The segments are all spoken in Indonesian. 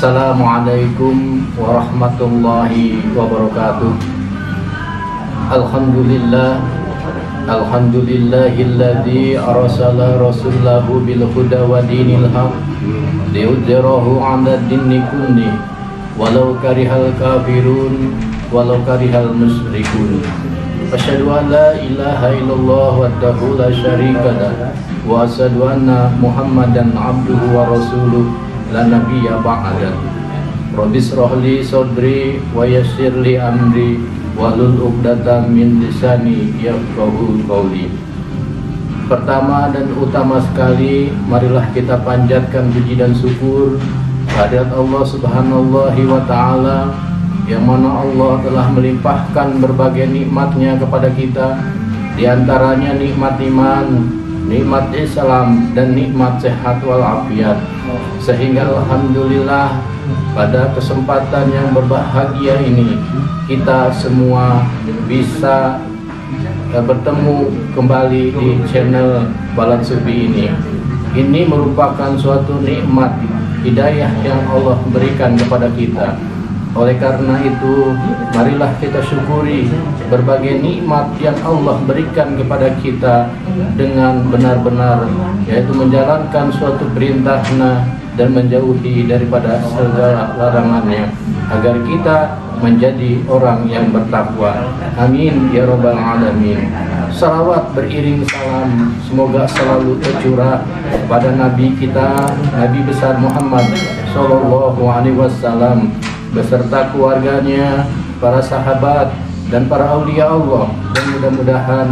Assalamualaikum warahmatullahi wabarakatuh. Alhamdulillah Alhamdulillahilladzi arsala rasulahu bil huda wa dinil haq liyudhhirahu 'ala dinni kulli walau karihal kafirun walau karihal musyrikun. Asyhadu an la ilaha illallah wahdahu la syarika wa asyhadu anna Muhammadan abduhu wa rasuluh la nabiyya ba'da. Rabbi srohli sodri wa yassir li amri walul uqdatan min lisani yafqahu qawli. Pertama dan utama sekali marilah kita panjatkan puji dan syukur kehadirat Allah Subhanahu wa taala yang mana Allah telah melimpahkan berbagai nikmatnya kepada kita. Di antaranya nikmat iman, nikmat Islam dan nikmat sehat walafiat sehingga alhamdulillah pada kesempatan yang berbahagia ini kita semua bisa uh, bertemu kembali di channel Balan Sufi ini. Ini merupakan suatu nikmat hidayah yang Allah berikan kepada kita. Oleh karena itu, marilah kita syukuri berbagai nikmat yang Allah berikan kepada kita dengan benar-benar yaitu menjalankan suatu perintahnya dan menjauhi daripada segala larangannya agar kita menjadi orang yang bertakwa. Amin ya rabbal alamin. Salawat beriring salam semoga selalu tercurah pada nabi kita Nabi besar Muhammad sallallahu alaihi wasallam beserta keluarganya, para sahabat dan para aulia Allah. Dan mudah-mudahan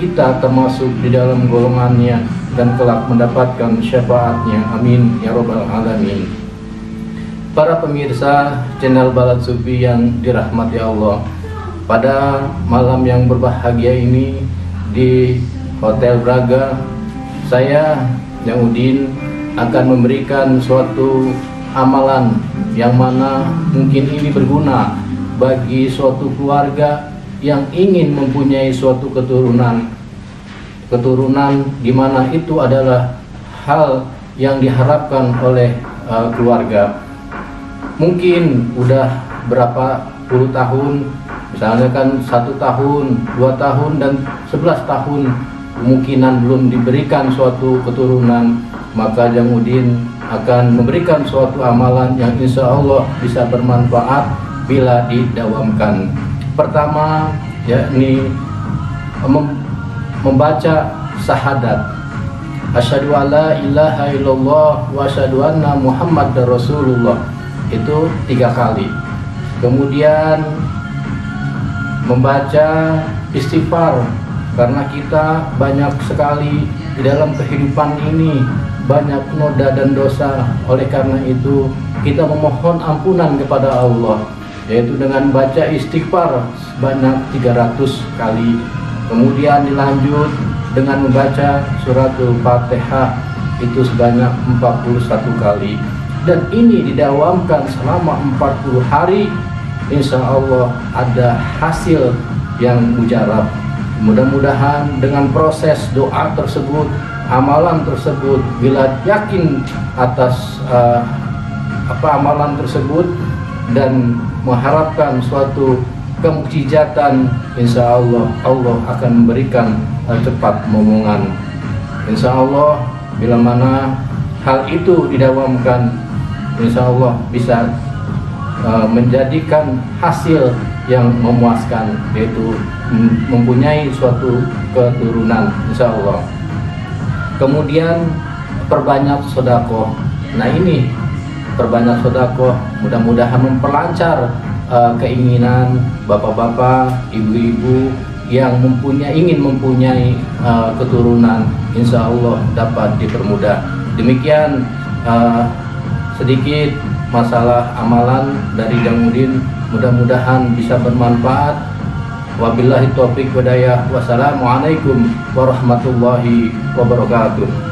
kita termasuk di dalam golongannya dan kelak mendapatkan syafaatnya. Amin. Ya robbal alamin. Para pemirsa channel Balat Sufi yang dirahmati Allah pada malam yang berbahagia ini di Hotel Braga saya Yang Udin akan memberikan suatu amalan yang mana mungkin ini berguna bagi suatu keluarga yang ingin mempunyai suatu keturunan. Keturunan di mana itu adalah hal yang diharapkan oleh uh, keluarga. Mungkin udah berapa puluh tahun misalnya kan satu tahun dua tahun dan sebelas tahun kemungkinan belum diberikan suatu keturunan. Maka Jamudin akan memberikan suatu amalan yang insya Allah bisa bermanfaat bila didawamkan. Pertama, yakni mem membaca syahadat. Asyhadu alla ilaha illallah wa asyhadu anna Muhammad Rasulullah. Itu tiga kali. Kemudian membaca istighfar karena kita banyak sekali di dalam kehidupan ini banyak noda dan dosa. Oleh karena itu kita memohon ampunan kepada Allah yaitu dengan baca istighfar sebanyak 300 kali. Kemudian dilanjut dengan membaca suratul fatihah itu sebanyak 41 kali. Dan ini didawamkan selama 40 hari. Insya Allah ada hasil yang mujarab. Mudah-mudahan dengan proses doa tersebut amalan tersebut bila yakin atas uh, apa amalan tersebut dan mengharapkan suatu kemukjizatan insya Allah Allah akan memberikan uh, cepat momongan. Insya Allah bila mana hal itu didawamkan insya Allah bisa uh, menjadikan hasil yang memuaskan yaitu mempunyai suatu keturunan insya Allah kemudian perbanyak sodako nah ini perbanyak sodako mudah-mudahan memperlancar uh, keinginan bapak-bapak ibu-ibu yang mempunyai ingin mempunyai uh, keturunan. Insya Allah dapat dipermudah. Demikian uh, sedikit masalah amalan dari Jamudin mudah-mudahan bisa bermanfaat Wabillahi taufiq. Wassalamualaikum warahmatullahi wabarakatuh.